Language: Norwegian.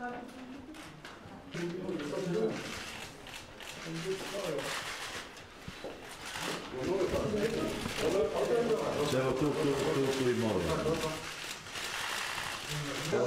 Det var to, to, to, to i morgen. Ja,